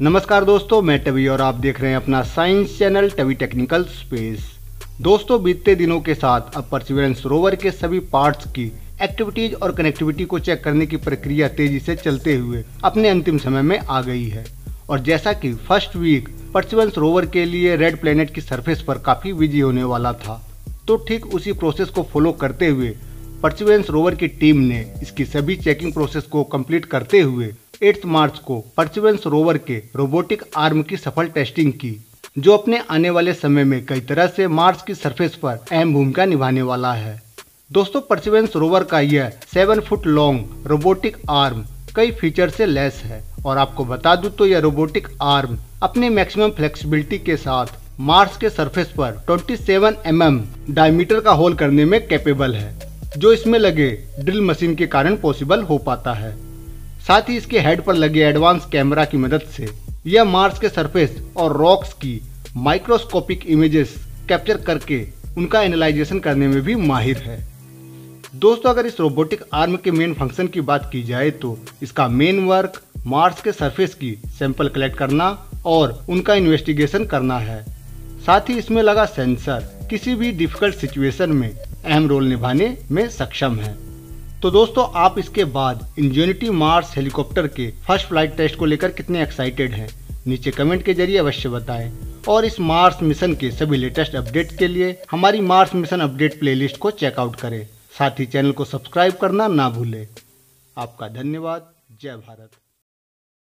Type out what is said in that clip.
नमस्कार दोस्तों, मैं टवी और आप देख रहे हैं अपना science channel TV technical space दोस्तों, बीतते दिनों के साथ अब परसिवरेंस रोवर के सभी पार्ट्स की एक्टिविटीज़ और कनेक्टिविटी को चेक करने की प्रक्रिया तेज़ी से चलते हुए अपने अंतिम समय में आ गई है। और जैसा कि फ़र्स्ट वीक परसिवरेंस रोवर के लिए रेड प्लेनेट की सरफेस पर काफ़ी बिज़ी होने वाला था तो ठीक उसी प्रोसेस को फॉलो करते हुए परसिवेंस रोवर की टीम ने इसकी सभी चेकिंग प्रोसेस को कंप्लीट करते हुए 8 मार्च को परसिवेंस रोवर के रोबोटिक आर्म की सफल टेस्टिंग की, जो अपने आने वाले समय में कई तरह से मार्स की सरफेस पर अहम भूमिका निभाने वाला है। दोस्तों परसिवेंस रोवर का यह seven foot long robotic arm कई फीचर से लेस है। और आपको बता दूँ तो यह रोबोटिक आर्म अपने मैक्सिमम फ्लेक्सिबिलिटी के साथ मार्स के सरफेस पर 27 एम mm डायमीटर का होल करने में कैपेबल है। जो इसमें लगे ड्रिल मशीन के कारण पॉसिबल हो पाता है। साथ ही इसके हेड पर लगे एडवांस कैमरा की मदद से यह मार्स के सरफेस और रॉक्स की माइक्रोस्कोपिक इमेजेस कैप्चर करके उनका एनालाइजेशन करने में भी माहिर है। दोस्तों, अगर इस रोबोटिक आर्म के मेन फ़ंक्शन की बात की जाए तो इसका मेन वर्क मार्स के सरफेस की सैंपल कलेक्ट करना और उनका इन्वेस्टिगेशन करना है। साथ ही इसमें लगा सेंसर किसी भी डिफ़िकल्ट सिचुएशन में अहम रोल निभाने में सक्षम है। तो दोस्तों, आप इसके बाद इंजोनिटी मार्स हेलीकॉप्टर के फ़र्स्ट फ़्लाइट टेस्ट को लेकर कितने एक्साइटेड हैं, नीचे कमेंट के ज़रिए अवश्य बताएँ। और इस मार्स मिशन के सभी लेटेस्ट अपडेट के लिए हमारी मार्स मिशन अपडेट प्लेलिस्ट को चेकआउट करें। साथ ही चैनल को सब्सक्राइब करना ना भूलें। आपका धन्यवाद। जय भारत।